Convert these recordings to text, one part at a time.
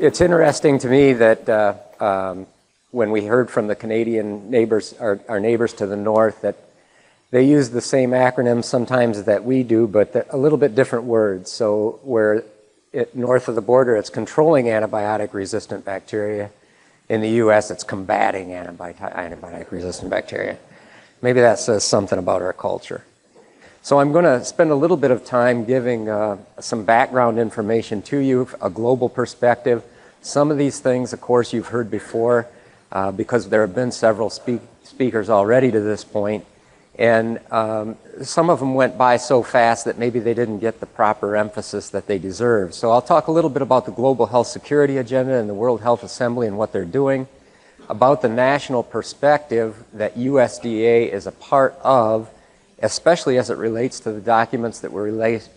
It's interesting to me that uh, um, when we heard from the Canadian neighbors, our, our, neighbors to the north, that they use the same acronyms sometimes that we do, but a little bit different words. So where it, north of the border, it's controlling antibiotic-resistant bacteria. In the U.S., it's combating antibiotic-resistant bacteria. Maybe that says something about our culture. So I'm going to spend a little bit of time giving uh, some background information to you, a global perspective. Some of these things, of course, you've heard before uh, because there have been several speak speakers already to this point. And um, some of them went by so fast that maybe they didn't get the proper emphasis that they deserve. So I'll talk a little bit about the Global Health Security Agenda and the World Health Assembly and what they're doing, about the national perspective that USDA is a part of, especially as it relates to the documents that were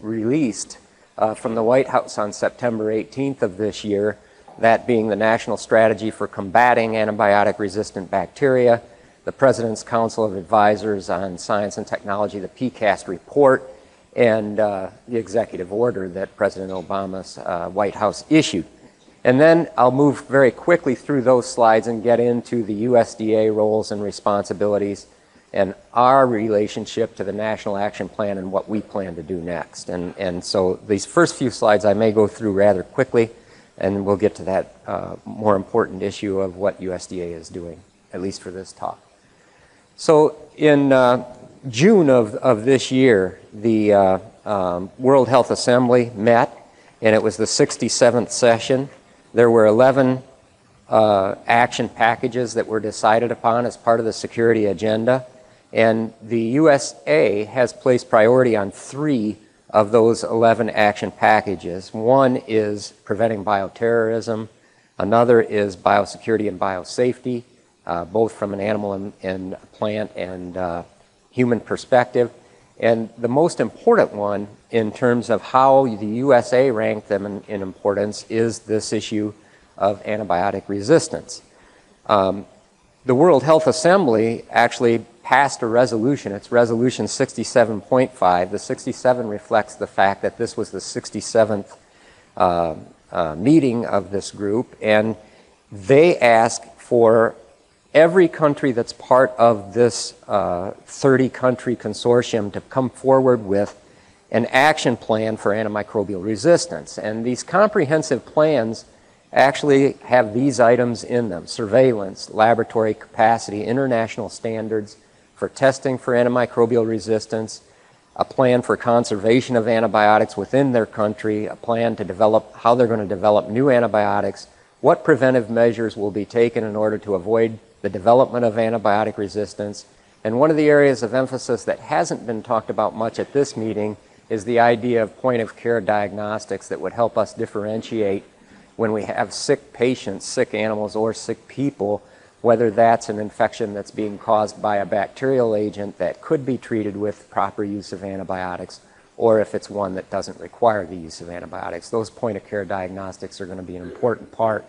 released uh, from the White House on September 18th of this year, that being the National Strategy for Combating Antibiotic Resistant Bacteria, the President's Council of Advisors on Science and Technology, the PCAST report, and uh, the executive order that President Obama's uh, White House issued. And then I'll move very quickly through those slides and get into the USDA roles and responsibilities and our relationship to the National Action Plan and what we plan to do next. And, and so these first few slides I may go through rather quickly, and we'll get to that uh, more important issue of what USDA is doing, at least for this talk. So in uh, June of, of this year, the uh, um, World Health Assembly met, and it was the 67th session. There were 11 uh, action packages that were decided upon as part of the security agenda, and the USA has placed priority on three of those 11 action packages. One is preventing bioterrorism, another is biosecurity and biosafety, uh, both from an animal and, and plant and uh, human perspective. And the most important one in terms of how the USA ranked them in, in importance is this issue of antibiotic resistance. Um, the World Health Assembly actually passed a resolution. It's resolution 67.5. The 67 reflects the fact that this was the 67th uh, uh, meeting of this group, and they ask for every country that's part of this uh, 30 country consortium to come forward with an action plan for antimicrobial resistance. And these comprehensive plans actually have these items in them surveillance, laboratory capacity, international standards for testing for antimicrobial resistance, a plan for conservation of antibiotics within their country, a plan to develop how they're going to develop new antibiotics, what preventive measures will be taken in order to avoid the development of antibiotic resistance. And one of the areas of emphasis that hasn't been talked about much at this meeting is the idea of point of care diagnostics that would help us differentiate when we have sick patients, sick animals, or sick people, whether that's an infection that's being caused by a bacterial agent that could be treated with proper use of antibiotics, or if it's one that doesn't require the use of antibiotics. Those point of care diagnostics are going to be an important part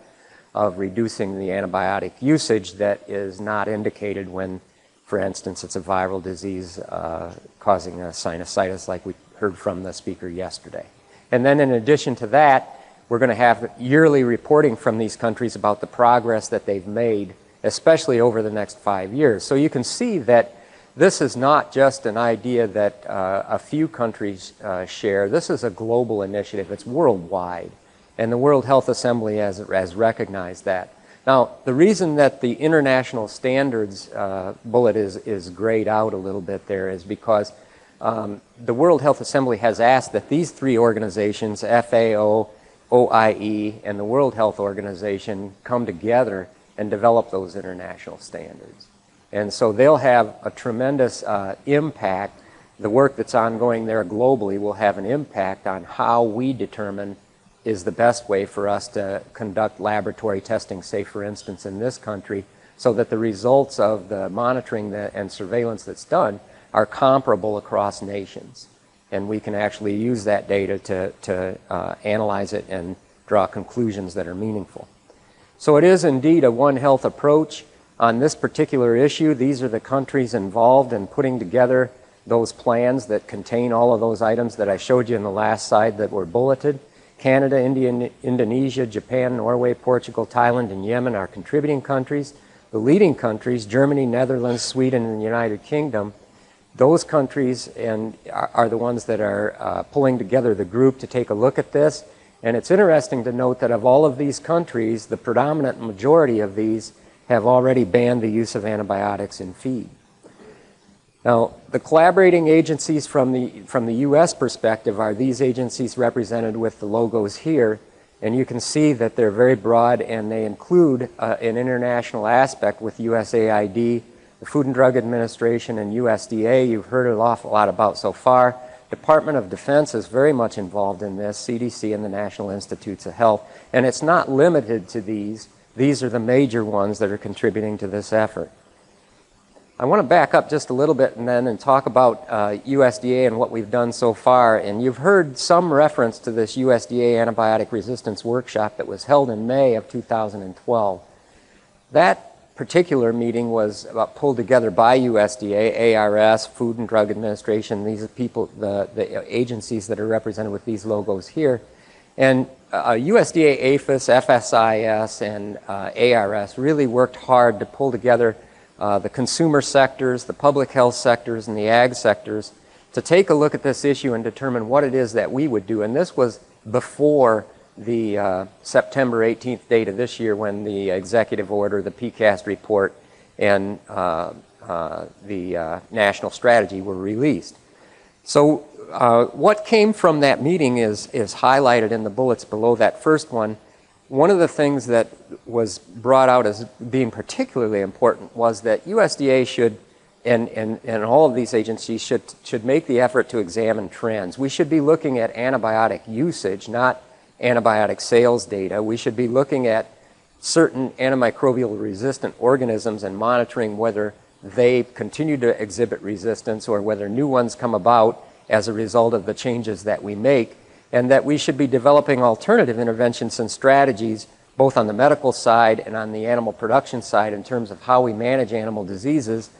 of reducing the antibiotic usage that is not indicated when, for instance, it's a viral disease uh, causing a sinusitis like we heard from the speaker yesterday. And then in addition to that, we're going to have yearly reporting from these countries about the progress that they've made, especially over the next five years. So you can see that this is not just an idea that uh, a few countries uh, share. This is a global initiative. It's worldwide. And the World Health Assembly has, has recognized that. Now, the reason that the international standards uh, bullet is, is grayed out a little bit there is because um, the World Health Assembly has asked that these three organizations, FAO, OIE, and the World Health Organization, come together and develop those international standards. And so they'll have a tremendous uh, impact. The work that's ongoing there globally will have an impact on how we determine is the best way for us to conduct laboratory testing, say, for instance, in this country, so that the results of the monitoring and surveillance that's done are comparable across nations. And we can actually use that data to, to uh, analyze it and draw conclusions that are meaningful. So it is indeed a One Health approach on this particular issue. These are the countries involved in putting together those plans that contain all of those items that I showed you in the last slide that were bulleted. Canada, India, Indonesia, Japan, Norway, Portugal, Thailand, and Yemen are contributing countries. The leading countries, Germany, Netherlands, Sweden, and the United Kingdom, those countries and are, the ones that are uh, pulling together the group to take a look at this. And it's interesting to note that of all of these countries, the predominant majority of these have already banned the use of antibiotics in feed. Now, the collaborating agencies from the, from the U.S. perspective are these agencies represented with the logos here. And you can see that they're very broad and they include uh, an international aspect with USAID, the Food and Drug Administration, and USDA. You've heard an awful lot about so far. Department of Defense is very much involved in this, CDC and the National Institutes of Health. And it's not limited to these. These are the major ones that are contributing to this effort. I want to back up just a little bit and then and talk about uh, USDA and what we've done so far. And you've heard some reference to this USDA antibiotic resistance workshop that was held in May of 2012. That particular meeting was pulled together by USDA, ARS, Food and Drug Administration, these are people, the, the agencies that are represented with these logos here. And uh, USDA, APHIS, FSIS, and uh, ARS really worked hard to pull together uh, the consumer sectors, the public health sectors, and the ag sectors to take a look at this issue and determine what it is that we would do. And this was before the uh, September 18th date of this year when the executive order, the PCAST report, and uh, uh, the uh, national strategy were released. So uh, what came from that meeting is, is highlighted in the bullets below that first one one of the things that was brought out as being particularly important was that USDA should, and, and, and all of these agencies should, should make the effort to examine trends. We should be looking at antibiotic usage, not antibiotic sales data. We should be looking at certain antimicrobial resistant organisms and monitoring whether they continue to exhibit resistance or whether new ones come about as a result of the changes that we make and that we should be developing alternative interventions and strategies both on the medical side and on the animal production side in terms of how we manage animal diseases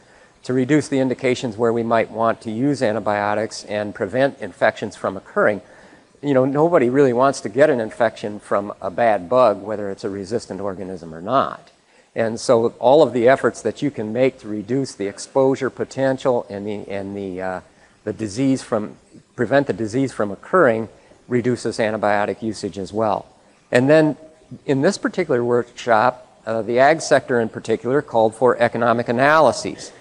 to reduce the indications where we might want to use antibiotics and prevent infections from occurring. You know, nobody really wants to get an infection from a bad bug, whether it's a resistant organism or not. And so all of the efforts that you can make to reduce the exposure potential and the, and the, uh, the disease from, prevent the disease from occurring reduces antibiotic usage as well. And then in this particular workshop, uh, the ag sector in particular called for economic analyses.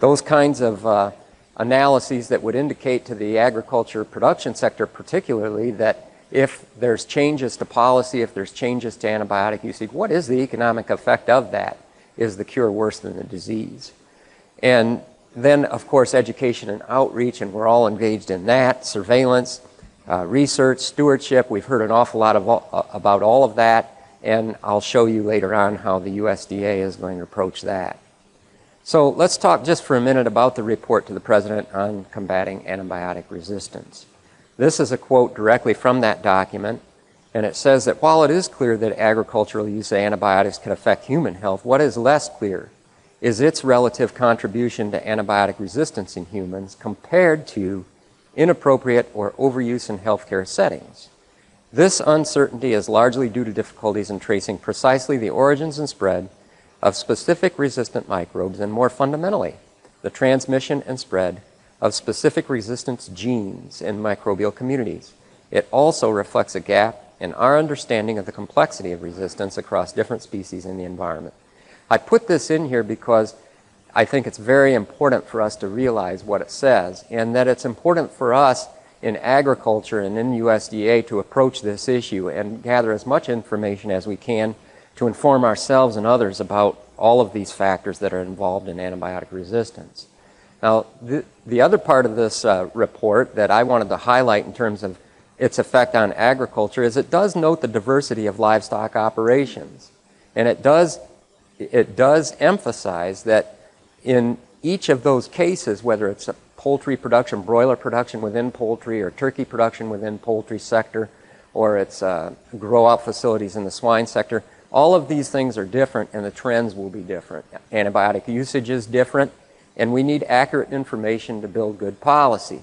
Those kinds of uh, analyses that would indicate to the agriculture production sector particularly that if there's changes to policy, if there's changes to antibiotic usage, what is the economic effect of that? Is the cure worse than the disease? And then, of course, education and outreach, and we're all engaged in that, surveillance, uh, research, stewardship. We've heard an awful lot of, uh, about all of that, and I'll show you later on how the USDA is going to approach that. So let's talk just for a minute about the report to the President on combating antibiotic resistance. This is a quote directly from that document, and it says that while it is clear that agricultural use of antibiotics can affect human health, what is less clear is its relative contribution to antibiotic resistance in humans compared to inappropriate or overuse in healthcare settings. This uncertainty is largely due to difficulties in tracing precisely the origins and spread of specific resistant microbes and more fundamentally, the transmission and spread of specific resistance genes in microbial communities. It also reflects a gap in our understanding of the complexity of resistance across different species in the environment. I put this in here because I think it's very important for us to realize what it says and that it's important for us in agriculture and in USDA to approach this issue and gather as much information as we can to inform ourselves and others about all of these factors that are involved in antibiotic resistance. Now, the, the other part of this uh, report that I wanted to highlight in terms of its effect on agriculture is it does note the diversity of livestock operations. And it does, it does emphasize that in each of those cases, whether it's a poultry production, broiler production within poultry, or turkey production within poultry sector, or it's uh, grow out facilities in the swine sector, all of these things are different and the trends will be different. Antibiotic usage is different and we need accurate information to build good policy.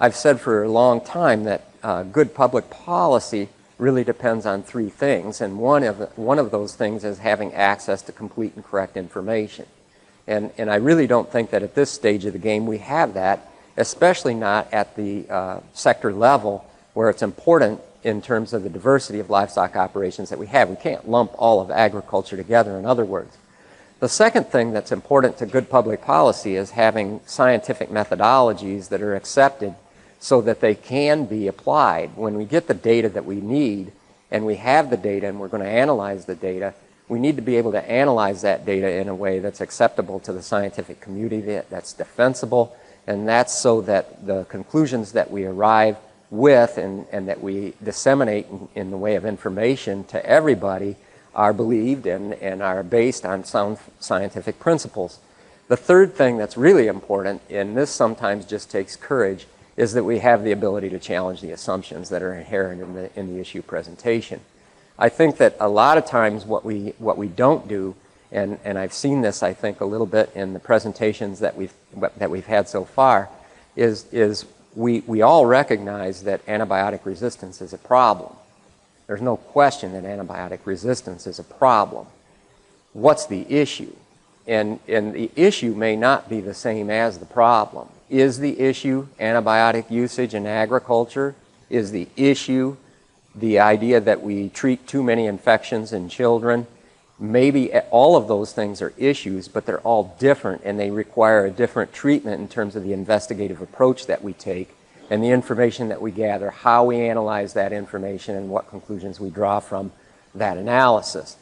I've said for a long time that uh, good public policy really depends on three things, and one of, one of those things is having access to complete and correct information. And, and I really don't think that at this stage of the game we have that, especially not at the uh, sector level where it's important in terms of the diversity of livestock operations that we have. We can't lump all of agriculture together, in other words. The second thing that's important to good public policy is having scientific methodologies that are accepted so that they can be applied. When we get the data that we need and we have the data and we're going to analyze the data, we need to be able to analyze that data in a way that's acceptable to the scientific community, that's defensible, and that's so that the conclusions that we arrive with and, and that we disseminate in, in the way of information to everybody are believed and, and are based on sound scientific principles. The third thing that's really important, and this sometimes just takes courage, is that we have the ability to challenge the assumptions that are inherent in the, in the issue presentation. I think that a lot of times what we, what we don't do, and, and I've seen this, I think, a little bit in the presentations that we've, that we've had so far, is, is we, we all recognize that antibiotic resistance is a problem. There's no question that antibiotic resistance is a problem. What's the issue? And, and the issue may not be the same as the problem. Is the issue antibiotic usage in agriculture? Is the issue the idea that we treat too many infections in children? Maybe all of those things are issues, but they're all different and they require a different treatment in terms of the investigative approach that we take and the information that we gather, how we analyze that information, and what conclusions we draw from that analysis.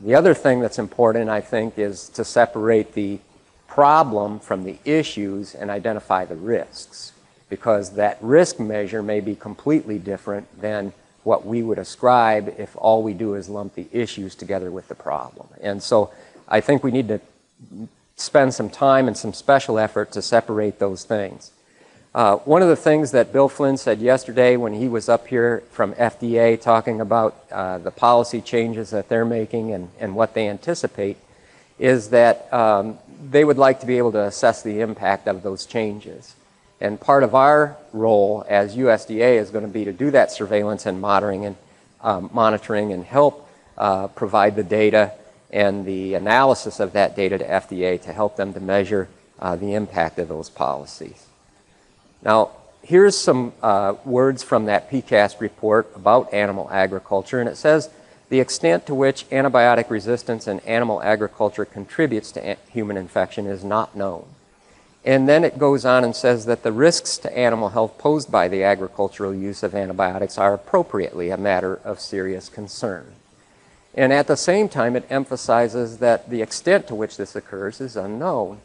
The other thing that's important, I think, is to separate the problem from the issues and identify the risks because that risk measure may be completely different than what we would ascribe if all we do is lump the issues together with the problem. And so I think we need to spend some time and some special effort to separate those things. Uh, one of the things that Bill Flynn said yesterday when he was up here from FDA talking about uh, the policy changes that they're making and, and what they anticipate is that um, they would like to be able to assess the impact of those changes. And part of our role as USDA is going to be to do that surveillance and monitoring and, um, monitoring and help uh, provide the data and the analysis of that data to FDA to help them to measure uh, the impact of those policies. Now, here's some uh, words from that PCAST report about animal agriculture, and it says the extent to which antibiotic resistance in animal agriculture contributes to human infection is not known. And then it goes on and says that the risks to animal health posed by the agricultural use of antibiotics are appropriately a matter of serious concern. And at the same time, it emphasizes that the extent to which this occurs is unknown.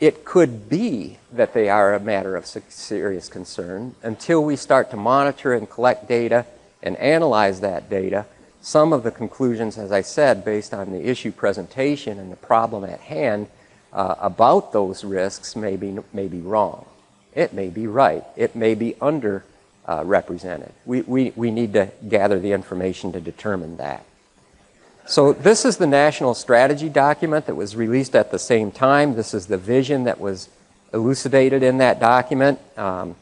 It could be that they are a matter of serious concern until we start to monitor and collect data and analyze that data some of the conclusions, as I said, based on the issue presentation and the problem at hand uh, about those risks may be, may be wrong. It may be right. It may be underrepresented. Uh, we, we, we need to gather the information to determine that. So this is the national strategy document that was released at the same time. This is the vision that was elucidated in that document, um,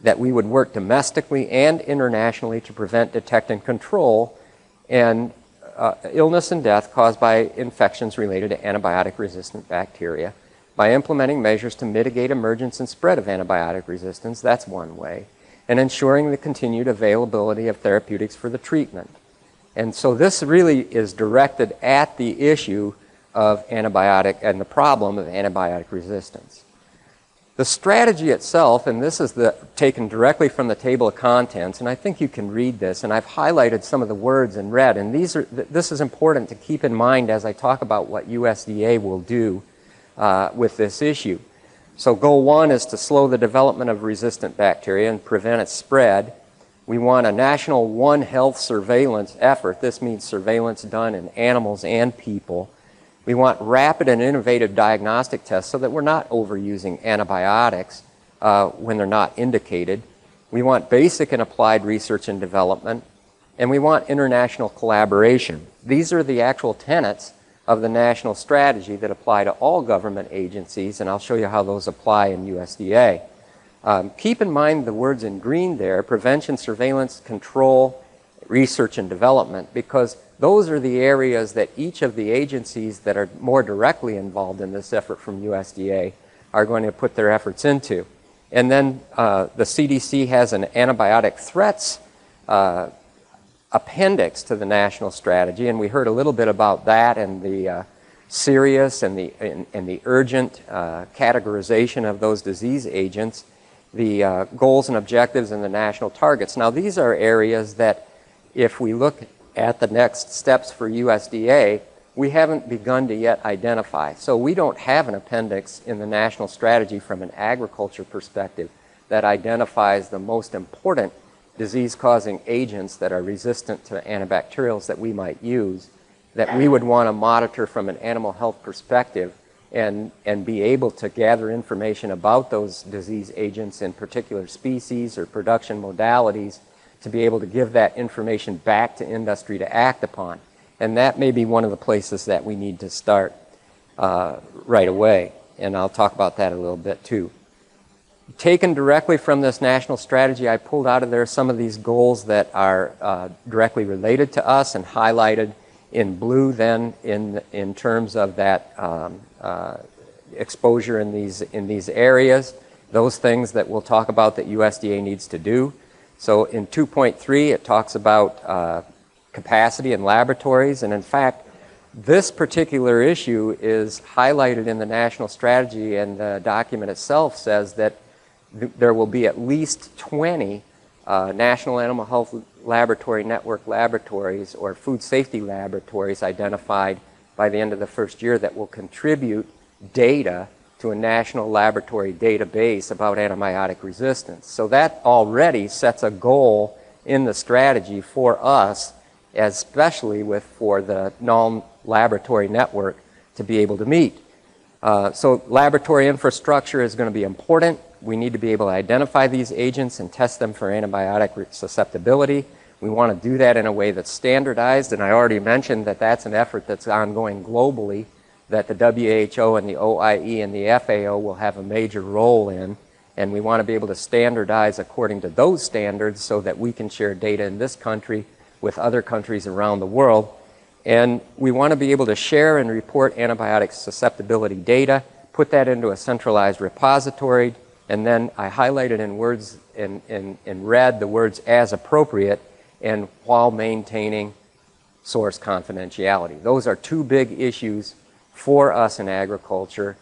that we would work domestically and internationally to prevent, detect, and control and uh, illness and death caused by infections related to antibiotic resistant bacteria. By implementing measures to mitigate emergence and spread of antibiotic resistance, that's one way, and ensuring the continued availability of therapeutics for the treatment. And so this really is directed at the issue of antibiotic and the problem of antibiotic resistance. The strategy itself, and this is the, taken directly from the table of contents, and I think you can read this, and I've highlighted some of the words in red, and these are, this is important to keep in mind as I talk about what USDA will do uh, with this issue. So goal one is to slow the development of resistant bacteria and prevent its spread. We want a national One Health surveillance effort. This means surveillance done in animals and people we want rapid and innovative diagnostic tests so that we're not overusing antibiotics uh, when they're not indicated. We want basic and applied research and development. And we want international collaboration. These are the actual tenets of the national strategy that apply to all government agencies, and I'll show you how those apply in USDA. Um, keep in mind the words in green there, prevention, surveillance, control, research and development, because those are the areas that each of the agencies that are more directly involved in this effort from USDA are going to put their efforts into. And then uh, the CDC has an antibiotic threats uh, appendix to the national strategy, and we heard a little bit about that and the uh, serious and the, and, and the urgent uh, categorization of those disease agents, the uh, goals and objectives and the national targets. Now, these are areas that if we look at the next steps for USDA, we haven't begun to yet identify. So we don't have an appendix in the national strategy from an agriculture perspective that identifies the most important disease-causing agents that are resistant to antibacterials that we might use that we would want to monitor from an animal health perspective and, and be able to gather information about those disease agents in particular species or production modalities to be able to give that information back to industry to act upon. And that may be one of the places that we need to start uh, right away. And I'll talk about that a little bit too. Taken directly from this national strategy, I pulled out of there some of these goals that are uh, directly related to us and highlighted in blue then in, in terms of that um, uh, exposure in these, in these areas, those things that we'll talk about that USDA needs to do. So in 2.3, it talks about uh, capacity in laboratories. And in fact, this particular issue is highlighted in the national strategy, and the document itself says that th there will be at least 20 uh, National Animal Health Laboratory Network laboratories or food safety laboratories identified by the end of the first year that will contribute data to a national laboratory database about antibiotic resistance. So that already sets a goal in the strategy for us, especially with for the NAHLN laboratory network to be able to meet. Uh, so laboratory infrastructure is going to be important. We need to be able to identify these agents and test them for antibiotic susceptibility. We want to do that in a way that's standardized, and I already mentioned that that's an effort that's ongoing globally that the WHO and the OIE and the FAO will have a major role in. And we want to be able to standardize according to those standards so that we can share data in this country with other countries around the world. And we want to be able to share and report antibiotic susceptibility data, put that into a centralized repository, and then I highlighted in words in, in, in red the words as appropriate and while maintaining source confidentiality. Those are two big issues for us in agriculture.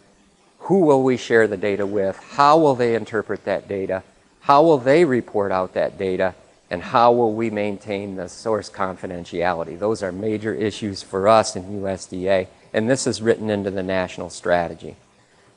Who will we share the data with? How will they interpret that data? How will they report out that data? And how will we maintain the source confidentiality? Those are major issues for us in USDA, and this is written into the national strategy.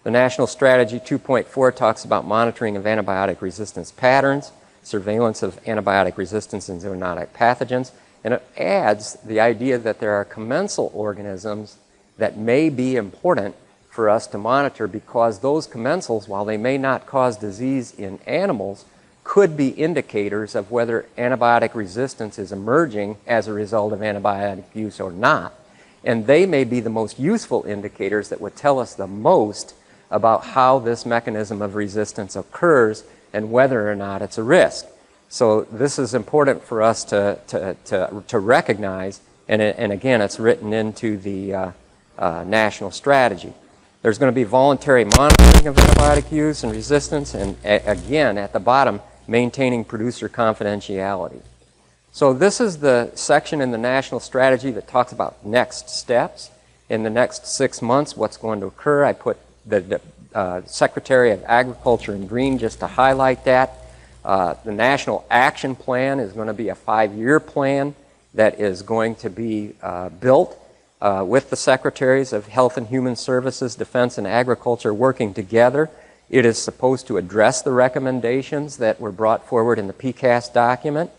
The National Strategy 2.4 talks about monitoring of antibiotic resistance patterns, surveillance of antibiotic resistance and zoonotic pathogens, and it adds the idea that there are commensal organisms that may be important for us to monitor because those commensals, while they may not cause disease in animals, could be indicators of whether antibiotic resistance is emerging as a result of antibiotic use or not. And they may be the most useful indicators that would tell us the most about how this mechanism of resistance occurs and whether or not it's a risk. So this is important for us to, to, to, to recognize, and, and again, it's written into the uh, uh, national strategy. There's going to be voluntary monitoring of antibiotic use and resistance, and again, at the bottom, maintaining producer confidentiality. So this is the section in the national strategy that talks about next steps. In the next six months, what's going to occur. I put the uh, Secretary of Agriculture in green just to highlight that. Uh, the National Action Plan is going to be a five-year plan that is going to be uh, built uh, with the Secretaries of Health and Human Services, Defense, and Agriculture working together. It is supposed to address the recommendations that were brought forward in the PCAST document,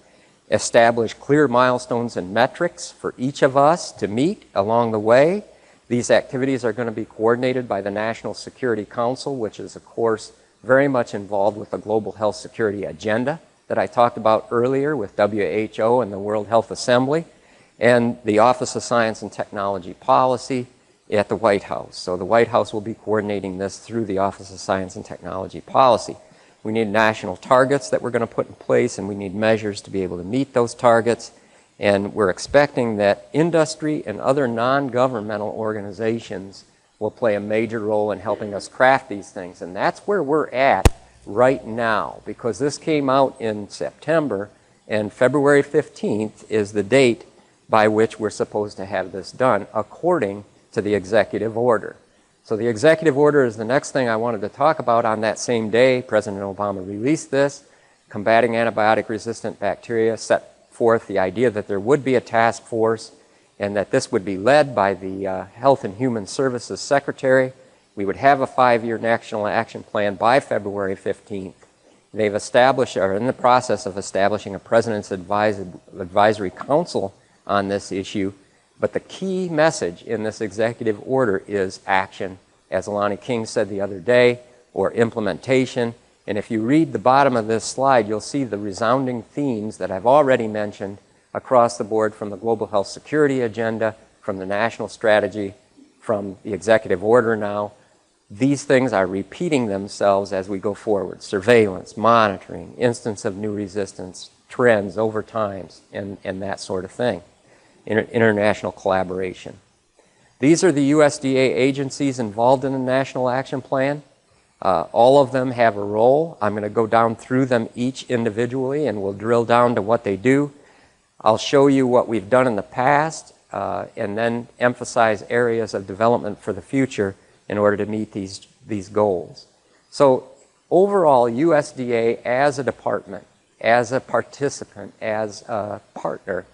establish clear milestones and metrics for each of us to meet along the way. These activities are going to be coordinated by the National Security Council, which is, of course, very much involved with the global health security agenda that I talked about earlier with WHO and the World Health Assembly and the Office of Science and Technology Policy at the White House. So the White House will be coordinating this through the Office of Science and Technology Policy. We need national targets that we're going to put in place, and we need measures to be able to meet those targets. And we're expecting that industry and other non governmental organizations will play a major role in helping us craft these things. And that's where we're at right now because this came out in September, and February 15th is the date by which we're supposed to have this done according to the executive order. So the executive order is the next thing I wanted to talk about on that same day. President Obama released this. Combating antibiotic resistant bacteria set forth the idea that there would be a task force and that this would be led by the uh, Health and Human Services Secretary. We would have a five year national action plan by February 15th. They've established, or are in the process of establishing, a President's Advisory Council on this issue but the key message in this executive order is action, as Lonnie King said the other day, or implementation. And if you read the bottom of this slide, you'll see the resounding themes that I've already mentioned across the board from the global health security agenda, from the national strategy, from the executive order now. These things are repeating themselves as we go forward. Surveillance, monitoring, instance of new resistance, trends over times, and, and that sort of thing inter international collaboration. These are the USDA agencies involved in the National Action Plan. Uh, all of them have a role. I'm going to go down through them each individually and we'll drill down to what they do. I'll show you what we've done in the past uh, and then emphasize areas of development for the future in order to meet these, these goals. So overall, USDA as a department, as a participant, as a partner,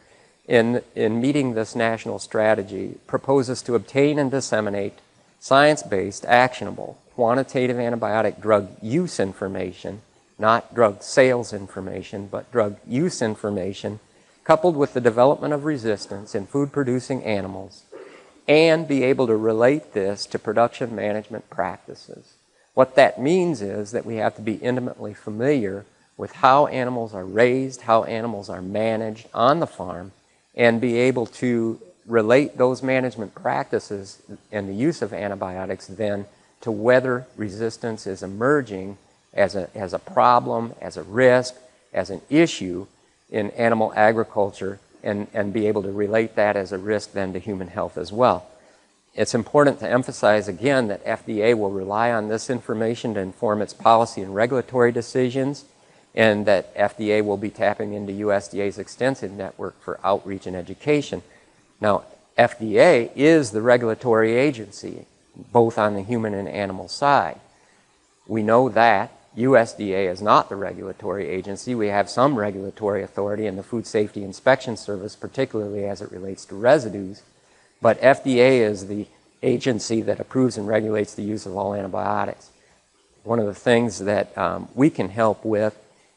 in, in meeting this national strategy proposes to obtain and disseminate science-based, actionable, quantitative antibiotic drug use information, not drug sales information, but drug use information, coupled with the development of resistance in food-producing animals, and be able to relate this to production management practices. What that means is that we have to be intimately familiar with how animals are raised, how animals are managed on the farm, and be able to relate those management practices and the use of antibiotics then to whether resistance is emerging as a, as a problem, as a risk, as an issue in animal agriculture, and, and be able to relate that as a risk then to human health as well. It's important to emphasize again that FDA will rely on this information to inform its policy and regulatory decisions and that FDA will be tapping into USDA's extensive network for outreach and education. Now, FDA is the regulatory agency, both on the human and animal side. We know that. USDA is not the regulatory agency. We have some regulatory authority in the Food Safety Inspection Service, particularly as it relates to residues. But FDA is the agency that approves and regulates the use of all antibiotics. One of the things that um, we can help with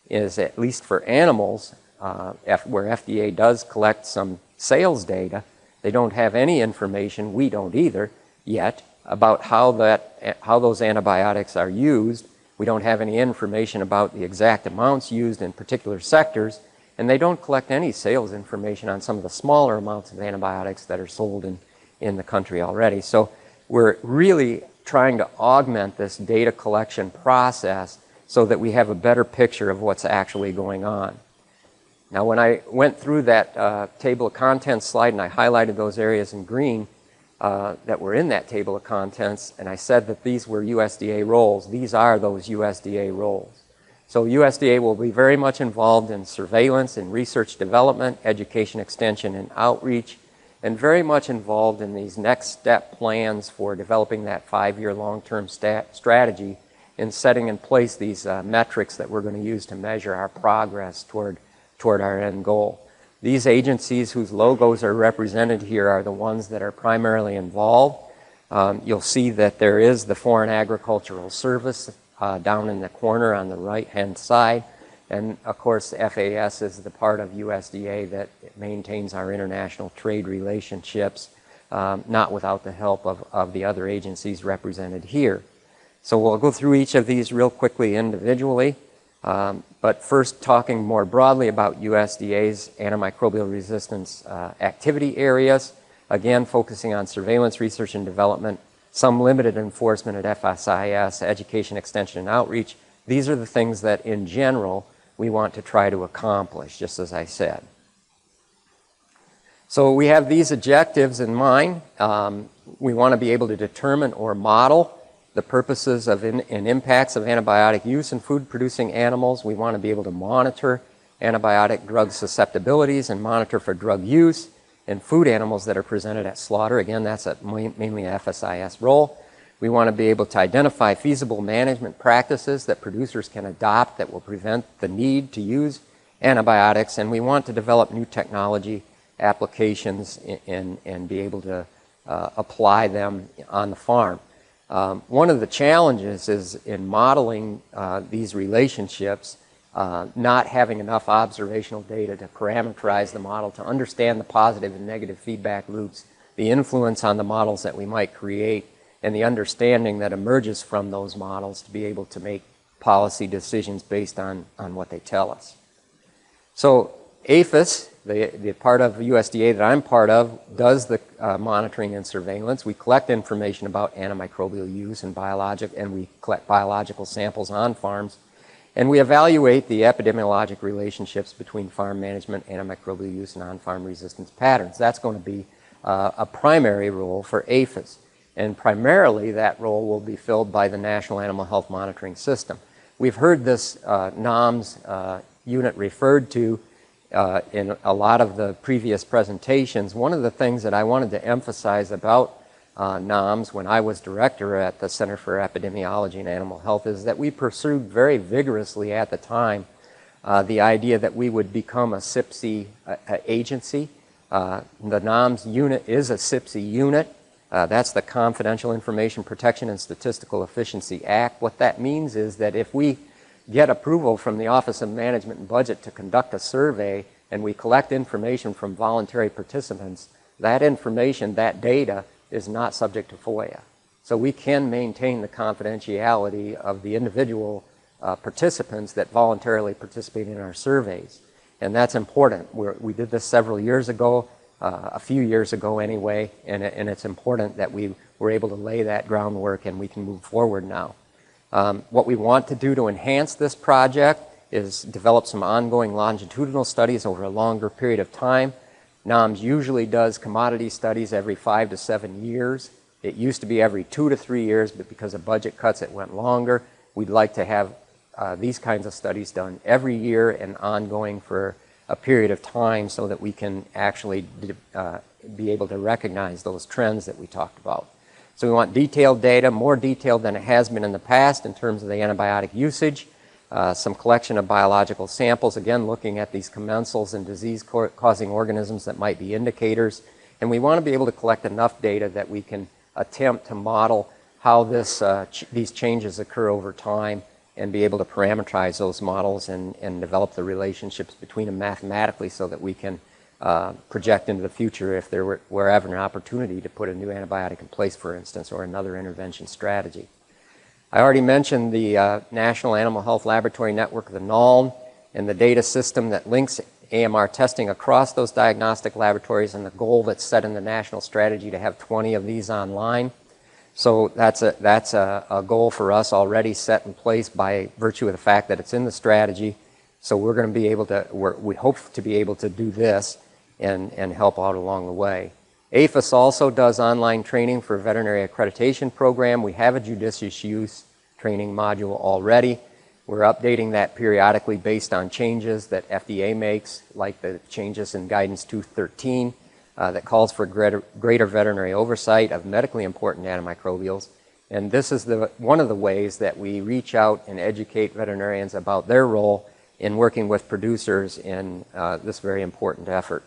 is at least for animals, uh, where FDA does collect some sales data, they don't have any information, we don't either yet, about how, that, how those antibiotics are used. We don't have any information about the exact amounts used in particular sectors, and they don't collect any sales information on some of the smaller amounts of antibiotics that are sold in, in the country already. So we're really trying to augment this data collection process so that we have a better picture of what's actually going on. Now, when I went through that uh, table of contents slide and I highlighted those areas in green uh, that were in that table of contents, and I said that these were USDA roles, these are those USDA roles. So USDA will be very much involved in surveillance and research development, education extension and outreach, and very much involved in these next step plans for developing that five-year long-term strategy in setting in place these uh, metrics that we're going to use to measure our progress toward, toward our end goal. These agencies whose logos are represented here are the ones that are primarily involved. Um, you'll see that there is the Foreign Agricultural Service uh, down in the corner on the right-hand side. And of course, FAS is the part of USDA that maintains our international trade relationships, um, not without the help of, of the other agencies represented here. So we'll go through each of these real quickly individually. Um, but first, talking more broadly about USDA's antimicrobial resistance uh, activity areas. again, focusing on surveillance research and development, some limited enforcement at FSIS, education, extension, and outreach. These are the things that, in general, we want to try to accomplish, just as I said. So we have these objectives in mind. Um, we want to be able to determine or model the purposes of in, and impacts of antibiotic use in food producing animals. We want to be able to monitor antibiotic drug susceptibilities and monitor for drug use in food animals that are presented at slaughter. Again, that's a, mainly a FSIS role. We want to be able to identify feasible management practices that producers can adopt that will prevent the need to use antibiotics. And we want to develop new technology applications and, and be able to uh, apply them on the farm. Um, one of the challenges is in modeling uh, these relationships, uh, not having enough observational data to parameterize the model, to understand the positive and negative feedback loops, the influence on the models that we might create, and the understanding that emerges from those models to be able to make policy decisions based on, on what they tell us. So APHIS the, the part of USDA that I'm part of does the uh, monitoring and surveillance. We collect information about antimicrobial use and biologic, and we collect biological samples on farms. And we evaluate the epidemiologic relationships between farm management, antimicrobial use, and on-farm resistance patterns. That's going to be uh, a primary role for APHIS. And primarily that role will be filled by the National Animal Health Monitoring System. We've heard this uh, NAHMS uh, unit referred to uh, in a lot of the previous presentations, one of the things that I wanted to emphasize about uh, NAHMS when I was director at the Center for Epidemiology and Animal Health is that we pursued very vigorously at the time uh, the idea that we would become a CIPSE uh, agency. Uh, the NAHMS unit is a CIPSE unit. Uh, that's the Confidential Information Protection and Statistical Efficiency Act. What that means is that if we get approval from the Office of Management and Budget to conduct a survey and we collect information from voluntary participants, that information, that data, is not subject to FOIA. So we can maintain the confidentiality of the individual uh, participants that voluntarily participate in our surveys. And that's important. We're, we did this several years ago, uh, a few years ago anyway, and, and it's important that we were able to lay that groundwork and we can move forward now. Um, what we want to do to enhance this project is develop some ongoing longitudinal studies over a longer period of time. NAHMS usually does commodity studies every five to seven years. It used to be every two to three years, but because of budget cuts, it went longer. We'd like to have uh, these kinds of studies done every year and ongoing for a period of time so that we can actually uh, be able to recognize those trends that we talked about. So we want detailed data, more detailed than it has been in the past in terms of the antibiotic usage, uh, some collection of biological samples, again looking at these commensals and disease-causing organisms that might be indicators. And we want to be able to collect enough data that we can attempt to model how this, uh, ch these changes occur over time and be able to parameterize those models and, and develop the relationships between them mathematically so that we can uh, project into the future if there were, were ever an opportunity to put a new antibiotic in place, for instance, or another intervention strategy. I already mentioned the uh, National Animal Health Laboratory Network, the NAHLN, and the data system that links AMR testing across those diagnostic laboratories and the goal that's set in the national strategy to have 20 of these online. So that's a, that's a, a goal for us already set in place by virtue of the fact that it's in the strategy. So we're going to be able to, we hope to be able to do this and, and help out along the way. APHIS also does online training for veterinary accreditation program. We have a judicious use training module already. We're updating that periodically based on changes that FDA makes, like the changes in Guidance 213 uh, that calls for greater, greater veterinary oversight of medically important antimicrobials. And this is the, one of the ways that we reach out and educate veterinarians about their role in working with producers in uh, this very important effort.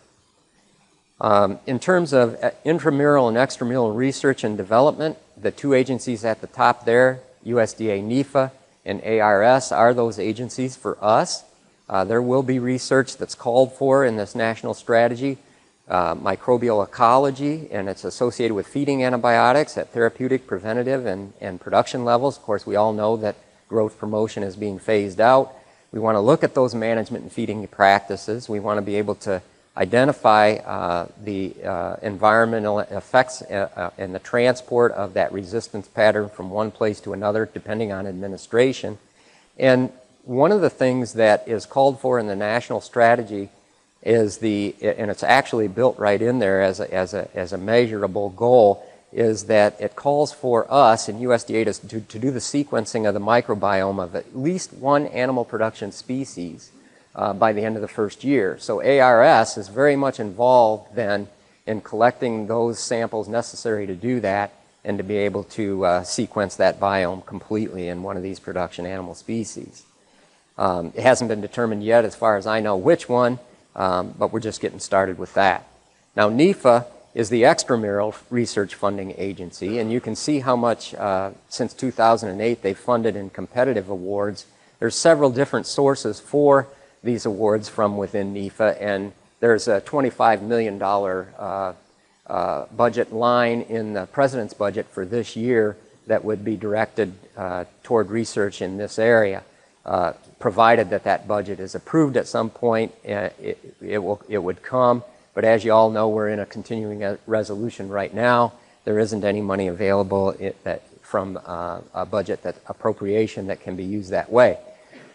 Um, in terms of uh, intramural and extramural research and development, the two agencies at the top there, USDA NIFA and ARS, are those agencies for us. Uh, there will be research that's called for in this national strategy, uh, microbial ecology, and it's associated with feeding antibiotics at therapeutic, preventative, and, and production levels. Of course, we all know that growth promotion is being phased out. We want to look at those management and feeding practices. We want to be able to identify uh, the uh, environmental effects uh, uh, and the transport of that resistance pattern from one place to another, depending on administration. And one of the things that is called for in the national strategy is the, and it's actually built right in there as a, as a, as a measurable goal, is that it calls for us in USDA to, to do the sequencing of the microbiome of at least one animal production species uh, by the end of the first year. So ARS is very much involved then in collecting those samples necessary to do that and to be able to uh, sequence that biome completely in one of these production animal species. Um, it hasn't been determined yet, as far as I know, which one, um, but we're just getting started with that. Now, NIFA is the extramural research funding agency, and you can see how much uh, since 2008 they've funded in competitive awards. There's several different sources for these awards from within NIFA, and there's a $25 million uh, uh, budget line in the president's budget for this year that would be directed uh, toward research in this area. Uh, provided that that budget is approved at some point, uh, it, it, will, it would come. But as you all know, we're in a continuing resolution right now. There isn't any money available that, from uh, a budget that appropriation that can be used that way.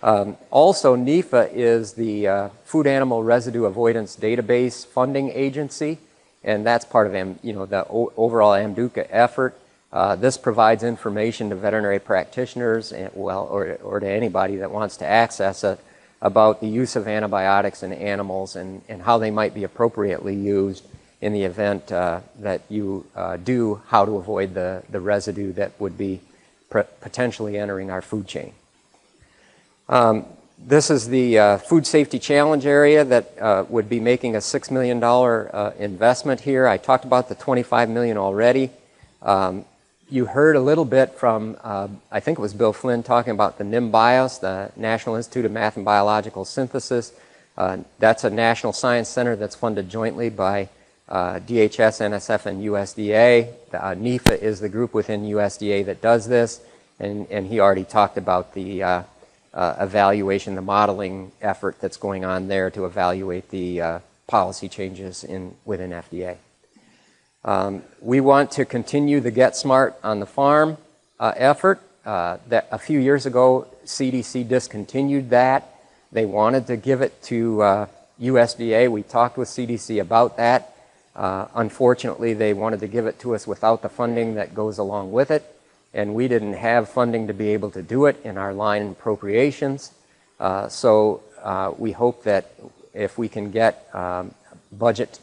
Um, also, NIFA is the uh, Food Animal Residue Avoidance Database Funding Agency, and that's part of you know, the overall AMDUCA effort. Uh, this provides information to veterinary practitioners, and, well, or, or to anybody that wants to access it, about the use of antibiotics in animals and, and how they might be appropriately used in the event uh, that you uh, do, how to avoid the, the residue that would be potentially entering our food chain. Um, this is the uh, food safety challenge area that uh, would be making a $6 million uh, investment here. I talked about the 25 million already. Um, you heard a little bit from, uh, I think it was Bill Flynn talking about the NIMBIOS, the National Institute of Math and Biological Synthesis. Uh, that's a national science center that's funded jointly by uh, DHS, NSF, and USDA. NIFA is the group within USDA that does this, and, and he already talked about the uh, evaluation, the modeling effort that's going on there to evaluate the uh, policy changes in, within FDA. Um, we want to continue the Get Smart on the Farm uh, effort. Uh, that a few years ago, CDC discontinued that. They wanted to give it to USDA. Uh, we talked with CDC about that. Uh, unfortunately, they wanted to give it to us without the funding that goes along with it and we didn't have funding to be able to do it in our line appropriations. Uh, so uh, we hope that if we can get um, budget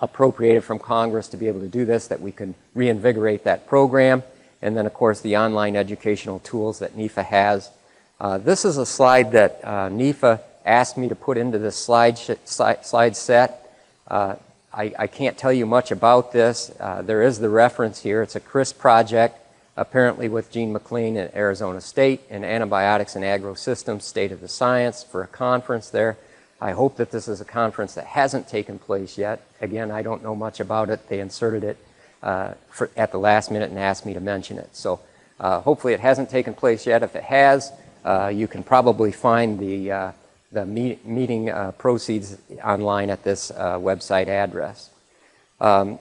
appropriated from Congress to be able to do this, that we can reinvigorate that program. And then, of course, the online educational tools that NIFA has. Uh, this is a slide that uh, NIFA asked me to put into this slide, slide set. Uh, I, I, can't tell you much about this. Uh, there is the reference here. It's a CRIS project apparently with Jean McLain at Arizona State and Antibiotics and Agrosystems State of the Science for a conference there. I hope that this is a conference that hasn't taken place yet. Again, I don't know much about it. They inserted it uh, for, at the last minute and asked me to mention it. So uh, hopefully it hasn't taken place yet. If it has, uh, you can probably find the, uh, the meet, meeting uh, proceeds online at this uh, website address. Um,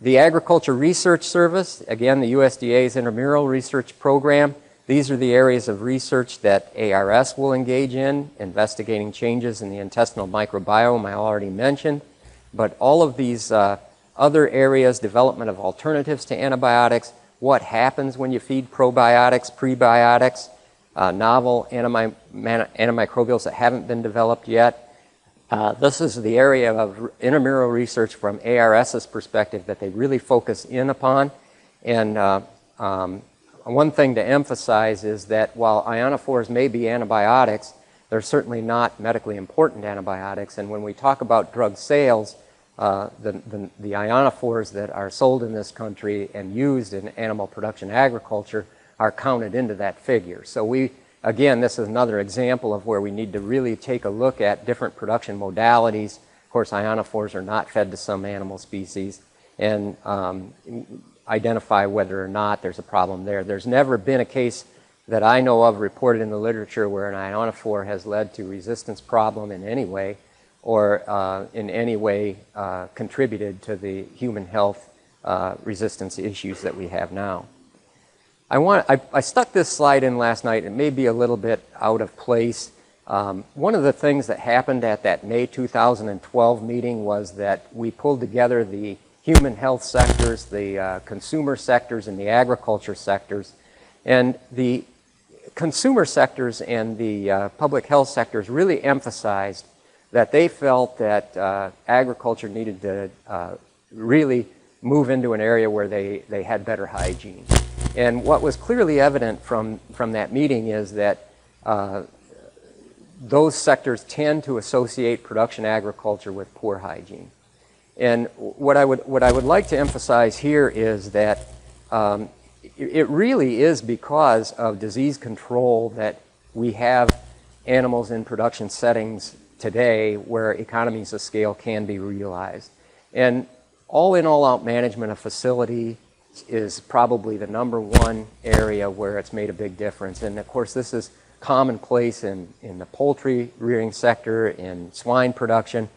the Agriculture Research Service, again, the USDA's intramural research program. These are the areas of research that ARS will engage in, investigating changes in the intestinal microbiome I already mentioned. But all of these uh, other areas, development of alternatives to antibiotics, what happens when you feed probiotics, prebiotics, uh, novel antimi antimicrobials that haven't been developed yet, uh, this is the area of intramural research from ARS's perspective that they really focus in upon. And uh, um, one thing to emphasize is that while ionophores may be antibiotics, they're certainly not medically important antibiotics. And when we talk about drug sales, uh, the, the, the, ionophores that are sold in this country and used in animal production agriculture are counted into that figure. So we Again, this is another example of where we need to really take a look at different production modalities. Of course, ionophores are not fed to some animal species and um, identify whether or not there's a problem there. There's never been a case that I know of reported in the literature where an ionophore has led to resistance problem in any way. or uh, in any way uh, contributed to the human health uh, resistance issues that we have now. I, want, I, I, stuck this slide in last night. It may be a little bit out of place. Um, one of the things that happened at that May 2012 meeting was that we pulled together the human health sectors, the uh, consumer sectors, and the agriculture sectors. And the consumer sectors and the uh, public health sectors really emphasized that they felt that uh, agriculture needed to uh, really move into an area where they, they had better hygiene. And what was clearly evident from, from that meeting is that uh, those sectors tend to associate production agriculture with poor hygiene. And what I would, what I would like to emphasize here is that um, it really is because of disease control that we have animals in production settings today where economies of scale can be realized. And all in, all out management of facility is probably the number one area where it's made a big difference. And of course, this is commonplace in, in the poultry rearing sector, in swine production,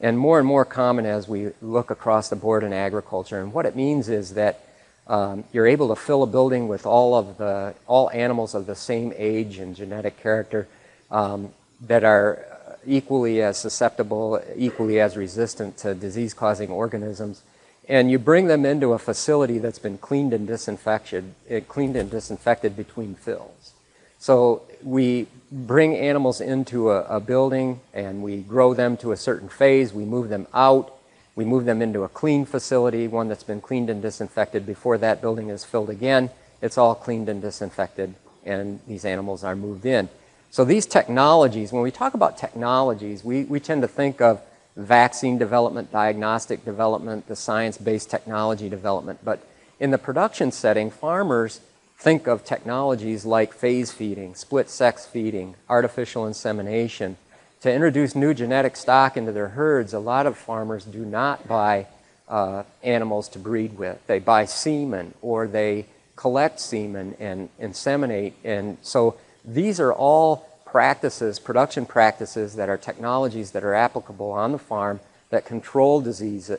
and more and more common as we look across the board in agriculture. And what it means is that um, you're able to fill a building with all of the all animals of the same age and genetic character um, that are equally as susceptible, equally as resistant to disease-causing organisms, and you bring them into a facility that's been cleaned and disinfected, eh, cleaned and disinfected between fills. So we bring animals into a, a building and we grow them to a certain phase. We move them out we move them into a clean facility, one that's been cleaned and disinfected before that building is filled again. It's all cleaned and disinfected, and these animals are moved in. So these technologies, when we talk about technologies, we, we tend to think of vaccine development, diagnostic development, the science-based technology development. But in the production setting, farmers think of technologies like phase feeding, split sex feeding, artificial insemination, to introduce new genetic stock into their herds, a lot of farmers do not buy uh, animals to breed with. They buy semen or they collect semen and inseminate. And so these are all practices, production practices that are technologies that are applicable on the farm that control disease,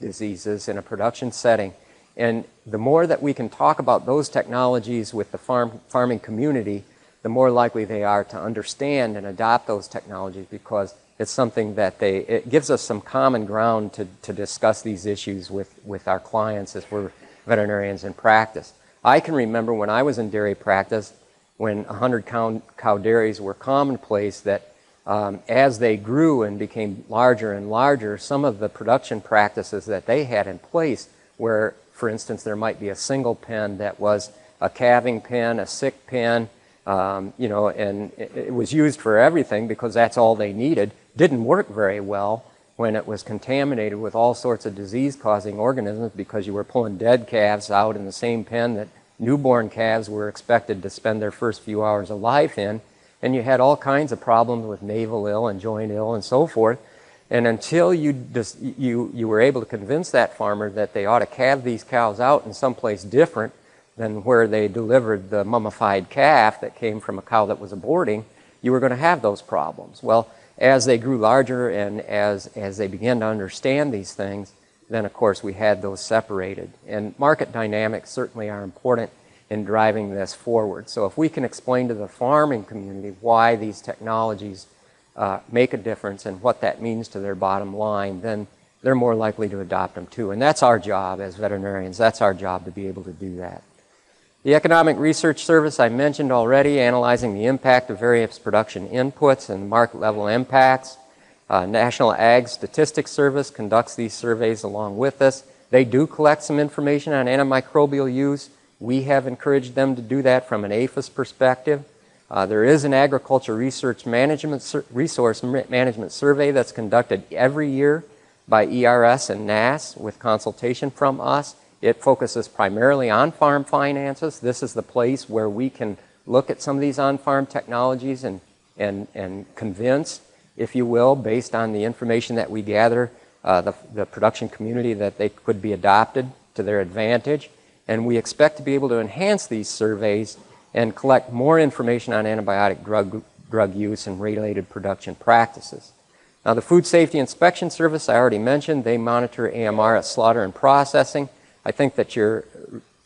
diseases in a production setting. And the more that we can talk about those technologies with the farm, farming community, the more likely they are to understand and adopt those technologies because it's something that they, it gives us some common ground to, to discuss these issues with, with our clients as we're veterinarians in practice. I can remember when I was in dairy practice, when 100 cow, cow dairies were commonplace, that um, as they grew and became larger and larger, some of the production practices that they had in place, where, for instance, there might be a single pen that was a calving pen, a sick pen, um, you know, and it, it, was used for everything because that's all they needed. Didn't work very well when it was contaminated with all sorts of disease-causing organisms because you were pulling dead calves out in the same pen that newborn calves were expected to spend their first few hours of life in, and you had all kinds of problems with navel ill and joint ill and so forth. And until you, just, you, you were able to convince that farmer that they ought to calve these cows out in someplace different than where they delivered the mummified calf that came from a cow that was aborting, you were going to have those problems. Well, as they grew larger and as, as they began to understand these things, then of course we had those separated. And market dynamics certainly are important in driving this forward. So if we can explain to the farming community why these technologies uh, make a difference and what that means to their bottom line, then they're more likely to adopt them too. And that's our job as veterinarians. That's our job to be able to do that. The Economic Research Service I mentioned already, analyzing the impact of various production inputs and market level impacts. Uh, National Ag Statistics Service conducts these surveys along with us. They do collect some information on antimicrobial use. We have encouraged them to do that from an APHIS perspective. Uh, there is an agriculture research management resource management survey that's conducted every year by ERS and NASS with consultation from us. It focuses primarily on farm finances. This is the place where we can look at some of these on-farm technologies and, and, and convince, if you will, based on the information that we gather, uh, the, the production community that they could be adopted to their advantage. And we expect to be able to enhance these surveys and collect more information on antibiotic drug, drug use and related production practices. Now, the Food Safety Inspection Service, I already mentioned, they monitor AMR at slaughter and processing. I think that you're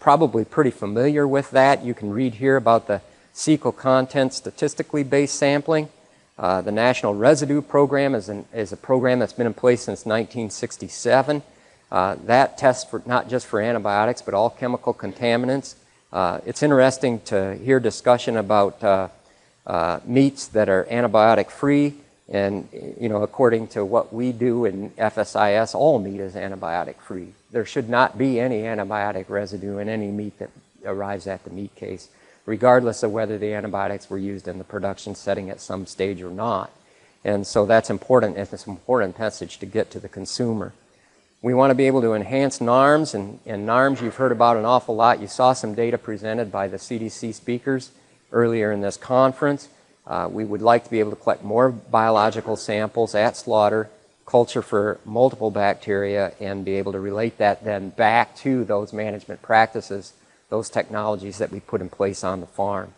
probably pretty familiar with that. You can read here about the cecal content statistically based sampling. Uh, the National Residue Program is, an, is, a program that's been in place since 1967. Uh, that tests for, not just for antibiotics, but all chemical contaminants. Uh, it's interesting to hear discussion about uh, uh, meats that are antibiotic free. And, you know, according to what we do in FSIS, all meat is antibiotic free. There should not be any antibiotic residue in any meat that arrives at the meat case regardless of whether the antibiotics were used in the production setting at some stage or not. And so that's important, it's an important message to get to the consumer. We want to be able to enhance NARMS, and, and NARMS you've heard about an awful lot. You saw some data presented by the CDC speakers earlier in this conference. Uh, we would like to be able to collect more biological samples at slaughter, culture for multiple bacteria, and be able to relate that then back to those management practices those technologies that we put in place on the farm.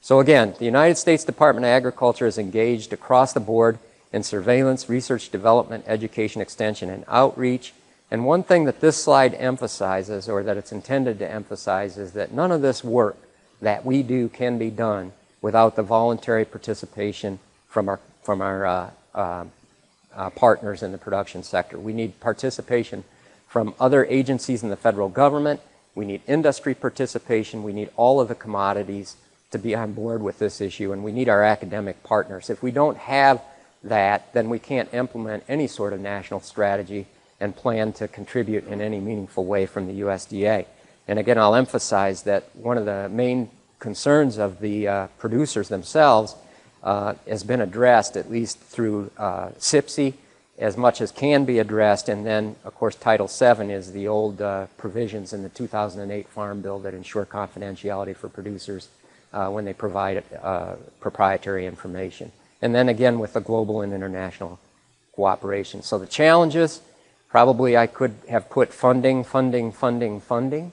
So again, the United States Department of Agriculture is engaged across the board in surveillance, research, development, education, extension, and outreach. And one thing that this slide emphasizes, or that it's intended to emphasize, is that none of this work that we do can be done without the voluntary participation from our, from our uh, uh, uh, partners in the production sector. We need participation from other agencies in the federal government we need industry participation. We need all of the commodities to be on board with this issue, and we need our academic partners. If we don't have that, then we can't implement any sort of national strategy and plan to contribute in any meaningful way from the USDA. And again, I'll emphasize that one of the main concerns of the uh, producers themselves uh, has been addressed, at least through uh, as much as can be addressed. And then, of course, Title VII is the old uh, provisions in the 2008 Farm Bill that ensure confidentiality for producers uh, when they provide uh, proprietary information. And then again with the global and international cooperation. So the challenges, probably I could have put funding, funding, funding, funding.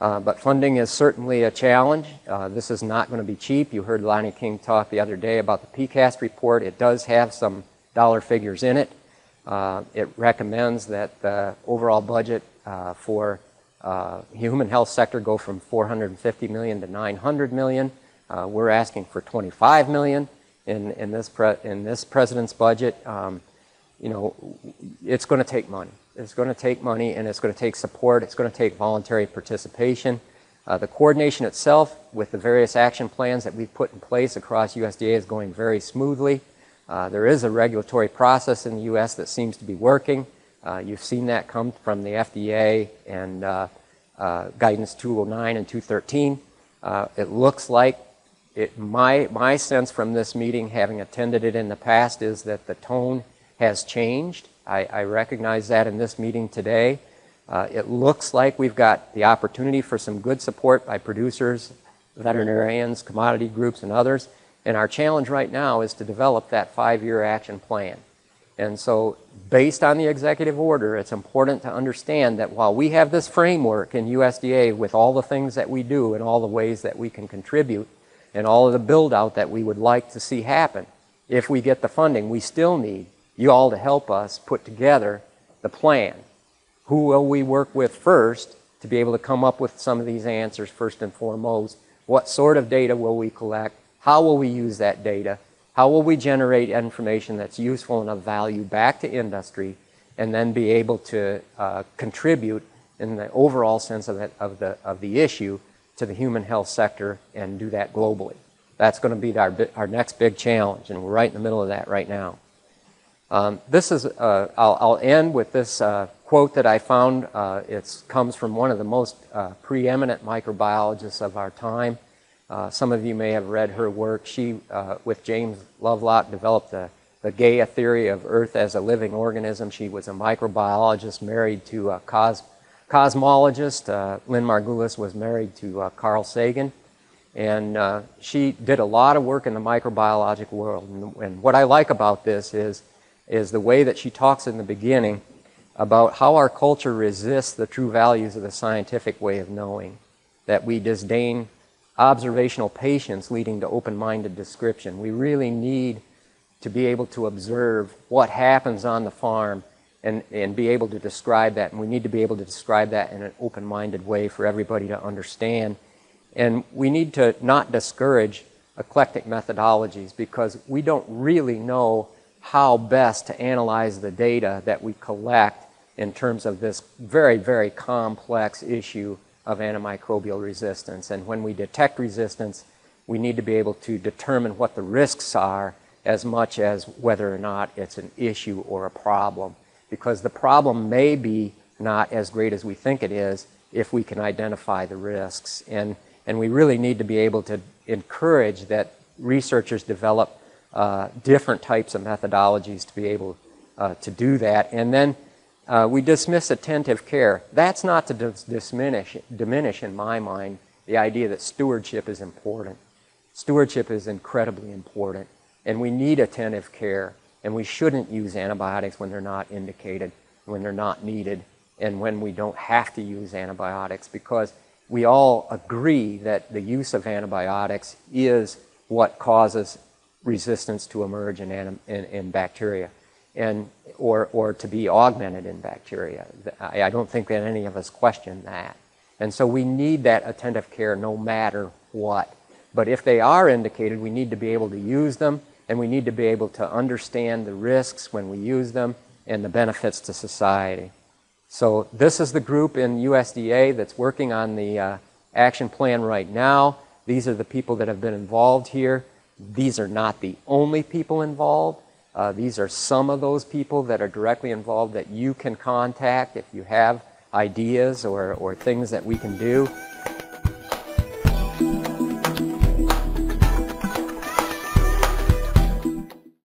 Uh, but funding is certainly a challenge. Uh, this is not going to be cheap. You heard Lonnie King talk the other day about the PCAST report. It does have some dollar figures in it. Uh, it recommends that the overall budget uh, for uh, human health sector go from 450 million to 900 million. We're asking for 25 million in, in, this, in this president's budget. Um, you know, it's going to take money. It's going to take money and it's going to take support. It's going to take voluntary participation. Uh, the coordination itself with the various action plans that we've put in place across USDA is going very smoothly. Uh, there is a regulatory process in the U.S. that seems to be working. Uh, you've seen that come from the FDA and uh, uh Guidance 209 and 213. Uh, it looks like it, my, my sense from this meeting, having attended it in the past, is that the tone has changed. I, I recognize that in this meeting today. It looks like we've got the opportunity for some good support by producers, veterinarians, commodity groups, and others. And our challenge right now is to develop that five year action plan. And so, based on the executive order, it's important to understand that while we have this framework in USDA with all the things that we do and all the ways that we can contribute and all of the build out that we would like to see happen, if we get the funding, we still need you all to help us put together the plan. Who will we work with first to be able to come up with some of these answers first and foremost? What sort of data will we collect? How will we use that data? How will we generate information that's useful and of value back to industry and then be able to uh, contribute in the overall sense of, it, of, the, of the issue to the human health sector and do that globally? That's going to be our, our next big challenge, and we're right in the middle of that right now. Um, this is, uh, I'll, I'll, end with this uh, quote that I found. Uh, it comes from one of the most uh, preeminent microbiologists of our time, uh, some of you may have read her work. She, uh, with James Lovelock, developed the, the Gaia theory of Earth as a living organism. She was a microbiologist married to a cos cosmologist. Uh, Lynn Margulis was married to uh, Carl Sagan. And uh, she did a lot of work in the microbiological world. And, and what I like about this is, is the way that she talks in the beginning about how our culture resists the true values of the scientific way of knowing, that we disdain observational patience leading to open minded description. We really need to be able to observe what happens on the farm and, and be able to describe that. And we need to be able to describe that in an open minded way for everybody to understand. And we need to not discourage eclectic methodologies because we don't really know how best to analyze the data that we collect in terms of this very, very complex issue of antimicrobial resistance. And when we detect resistance, we need to be able to determine what the risks are as much as whether or not it's an issue or a problem. Because the problem may be not as great as we think it is if we can identify the risks. And, and we really need to be able to encourage that researchers develop uh, different types of methodologies to be able uh, to do that. And then uh, we dismiss attentive care. That's not to dis diminish, diminish, in my mind, the idea that stewardship is important. Stewardship is incredibly important, and we need attentive care, and we shouldn't use antibiotics when they're not indicated, when they're not needed, and when we don't have to use antibiotics because we all agree that the use of antibiotics is what causes resistance to emerge in, in, in bacteria and, or, or to be augmented in bacteria. I, I don't think that any of us question that. And so we need that attentive care no matter what. But if they are indicated, we need to be able to use them and we need to be able to understand the risks when we use them and the benefits to society. So this is the group in USDA that's working on the uh, action plan right now. These are the people that have been involved here. These are not the only people involved. Uh, these are some of those people that are directly involved that you can contact if you have ideas or, or things that we can do.